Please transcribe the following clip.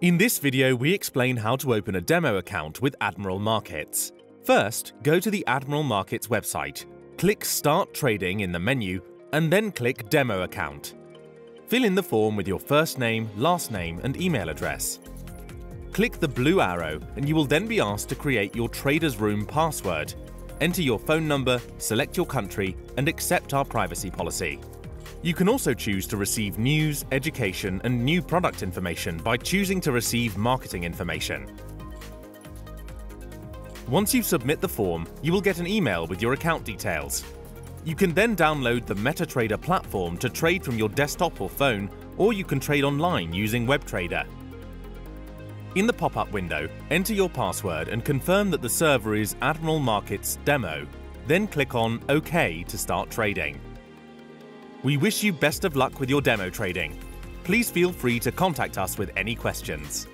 In this video, we explain how to open a demo account with Admiral Markets. First, go to the Admiral Markets website, click Start Trading in the menu, and then click Demo Account. Fill in the form with your first name, last name, and email address. Click the blue arrow and you will then be asked to create your Traders Room password. Enter your phone number, select your country, and accept our privacy policy. You can also choose to receive news, education, and new product information by choosing to receive marketing information. Once you submit the form, you will get an email with your account details. You can then download the MetaTrader platform to trade from your desktop or phone, or you can trade online using WebTrader. In the pop-up window, enter your password and confirm that the server is Admiral Markets Demo. Then click on OK to start trading. We wish you best of luck with your demo trading. Please feel free to contact us with any questions.